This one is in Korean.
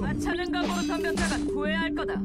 마차는 각오로 덤볐다가 후회할 거다.